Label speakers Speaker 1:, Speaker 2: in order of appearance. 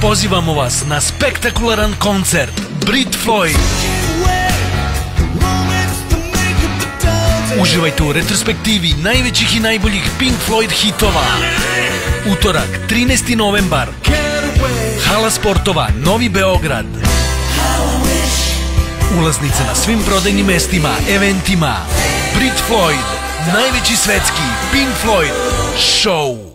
Speaker 1: pozivamo vas na spektakularan koncert Brit Floyd. Uživajte u retrospektivi najvećih i najboljih Pink Floyd hitova. Utorak, 13. novembar. Hala sportova, Novi Beograd. Ulaznice na svim prodajnim mestima, eventima. Brit Floyd, najveći svetski Pink Floyd show.